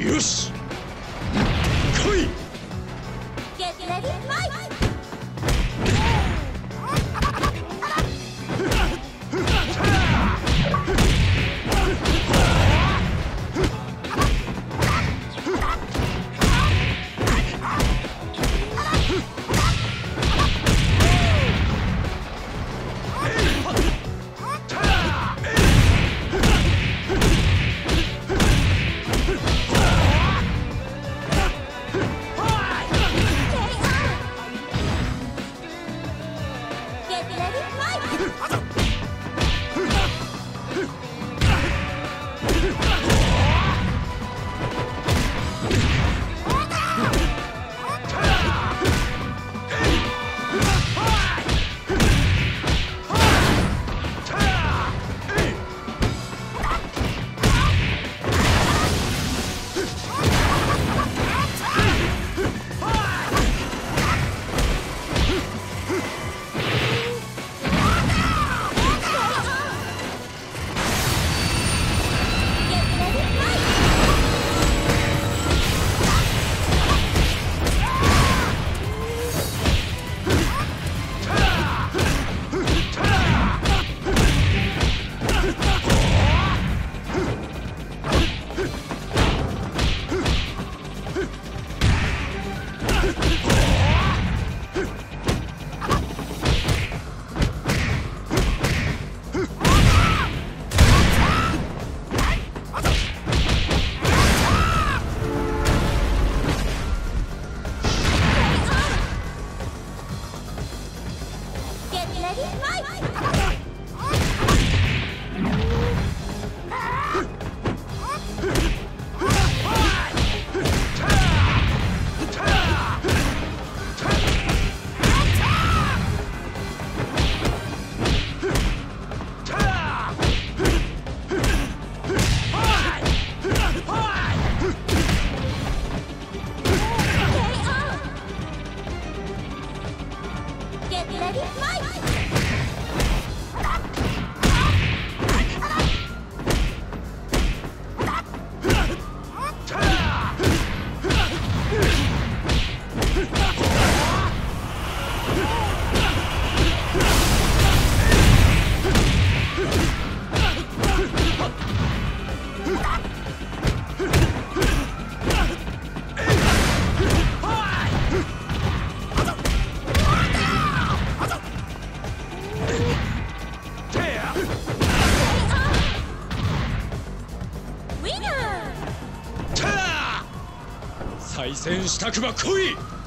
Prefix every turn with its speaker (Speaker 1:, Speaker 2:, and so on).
Speaker 1: よし。Let it
Speaker 2: light. Ready, fight!
Speaker 1: 対戦したくば来い。